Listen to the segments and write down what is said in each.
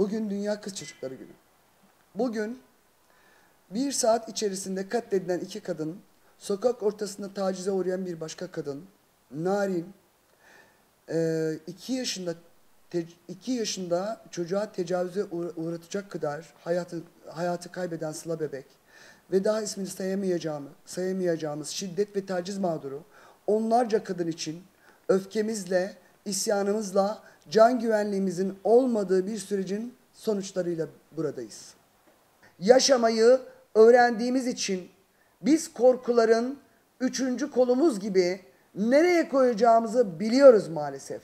Bugün Dünya Kız Çocukları Günü. Bugün bir saat içerisinde katledilen iki kadın, sokak ortasında tacize uğrayan bir başka kadın, narin, e, iki yaşında iki yaşında çocuğa tecavüze uğra- uğratacak kadar hayatı hayatı kaybeden Sıla Bebek ve daha ismini sayamayacağımız, sayamayacağımız şiddet ve taciz mağduru onlarca kadın için öfkemizle, isyanımızla, can güvenliğimizin olmadığı bir sürecin sonuçlarıyla buradayız. Yaşamayı öğrendiğimiz için biz korkuların üçüncü kolumuz gibi nereye koyacağımızı biliyoruz maalesef.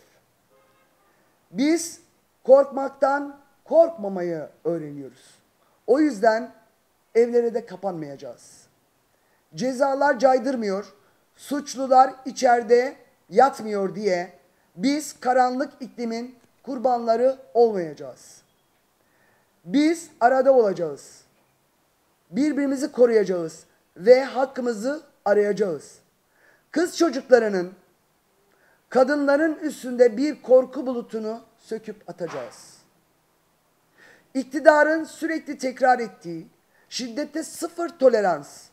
Biz korkmaktan korkmamayı öğreniyoruz. O yüzden evlere de kapanmayacağız. Cezalar caydırmıyor, suçlular içeride yatmıyor diye biz karanlık iklimin kurbanları olmayacağız. Biz arada olacağız. Birbirimizi koruyacağız ve hakkımızı arayacağız. Kız çocuklarının kadınların üstünde bir korku bulutunu söküp atacağız. İktidarın sürekli tekrar ettiği şiddette sıfır tolerans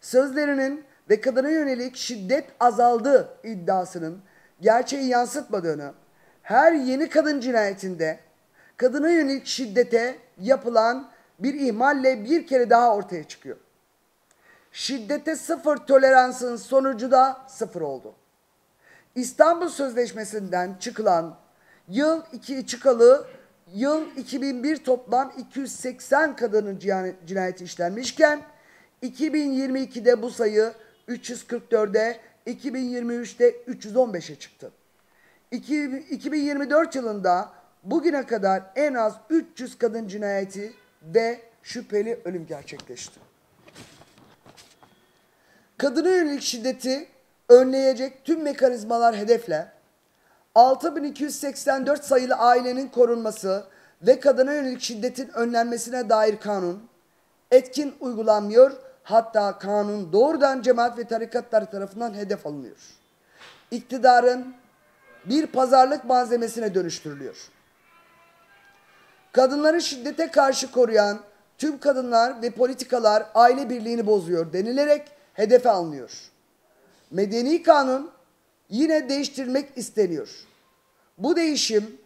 sözlerinin ve kadına yönelik şiddet azaldı iddiasının gerçeği yansıtmadığını, her yeni kadın cinayetinde kadına yönelik şiddete yapılan bir ihmalle bir kere daha ortaya çıkıyor. Şiddete sıfır toleransın sonucu da sıfır oldu. İstanbul Sözleşmesi'nden çıkılan yıl 2 çıkalı yıl 2001 toplam 280 kadının cina- cinayeti işlenmişken 2022'de bu sayı 344'e 2023'te 315'e çıktı. İki- 2024 yılında bugüne kadar en az 300 kadın cinayeti ve şüpheli ölüm gerçekleşti. Kadına yönelik şiddeti önleyecek tüm mekanizmalar hedefle 6284 sayılı ailenin korunması ve kadına yönelik şiddetin önlenmesine dair kanun etkin uygulanmıyor. Hatta kanun doğrudan cemaat ve tarikatlar tarafından hedef alınıyor. İktidarın bir pazarlık malzemesine dönüştürülüyor. Kadınları şiddete karşı koruyan tüm kadınlar ve politikalar aile birliğini bozuyor denilerek hedefe alınıyor. Medeni kanun yine değiştirilmek isteniyor. Bu değişim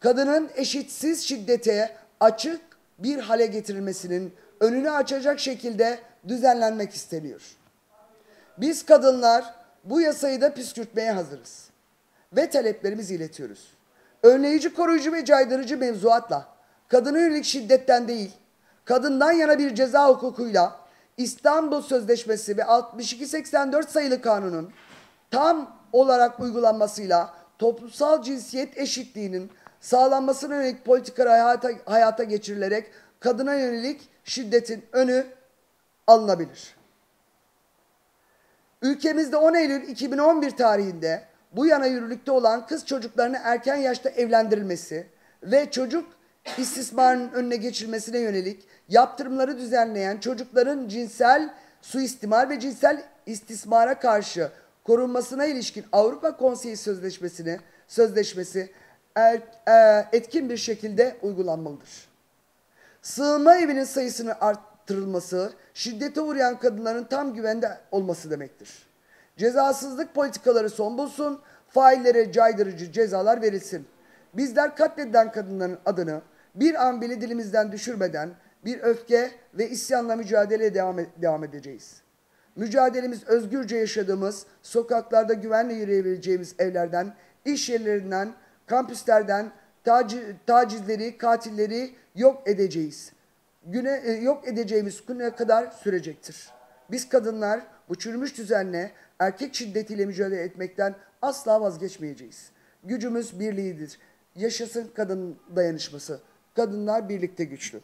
kadının eşitsiz şiddete açık bir hale getirilmesinin önünü açacak şekilde düzenlenmek isteniyor. Biz kadınlar bu yasayı da püskürtmeye hazırız ve taleplerimizi iletiyoruz. Önleyici, koruyucu ve caydırıcı mevzuatla kadına yönelik şiddetten değil, kadından yana bir ceza hukukuyla İstanbul Sözleşmesi ve 6284 sayılı kanunun tam olarak uygulanmasıyla toplumsal cinsiyet eşitliğinin sağlanmasına yönelik politikalar hayata, hayata geçirilerek kadına yönelik şiddetin önü alınabilir. Ülkemizde 10 Eylül 2011 tarihinde bu yana yürürlükte olan kız çocuklarının erken yaşta evlendirilmesi ve çocuk istismarının önüne geçilmesine yönelik yaptırımları düzenleyen çocukların cinsel suistimal ve cinsel istismara karşı korunmasına ilişkin Avrupa Konseyi Sözleşmesi'ni sözleşmesi er- e, etkin bir şekilde uygulanmalıdır. Sığınma evinin sayısının arttırılması, şiddete uğrayan kadınların tam güvende olması demektir. Cezasızlık politikaları son bulsun, faillere caydırıcı cezalar verilsin. Bizler katledilen kadınların adını bir an bile dilimizden düşürmeden bir öfke ve isyanla mücadeleye devam, e- devam edeceğiz. Mücadelemiz özgürce yaşadığımız, sokaklarda güvenle yürüyebileceğimiz evlerden, iş yerlerinden, kampüslerden taci- tacizleri, katilleri yok edeceğiz. Güne, e, yok edeceğimiz güne kadar sürecektir. Biz kadınlar bu çürümüş düzenle erkek şiddetiyle mücadele etmekten asla vazgeçmeyeceğiz. Gücümüz birliğidir. Yaşasın kadın dayanışması. Kadınlar birlikte güçlü.